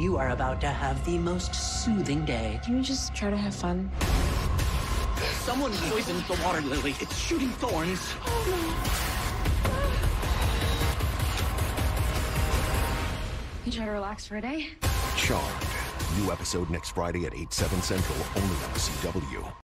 you are about to have the most soothing day. Can you just try to have fun? Someone poisoned the water lily. It's shooting thorns. You try to relax for a day? Charmed. New episode next Friday at 8, 7 central, only on the CW.